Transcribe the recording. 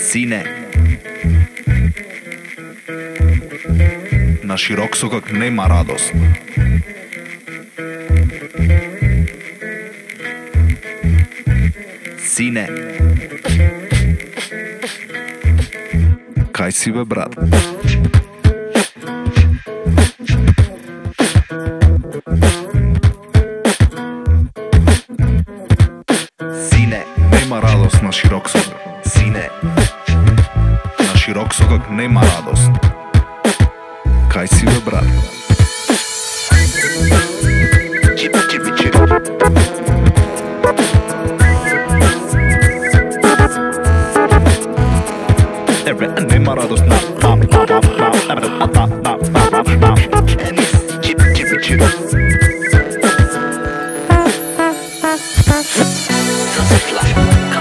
Сине. На широк сокак нема радост. Сине. Кај си бе, брат? radost na širok skok Sine, na širok nema radost Kaj si ve brat? Čip, čip, čip Nema radost na na na na na na na na na na Čip, čip, čip Flasche.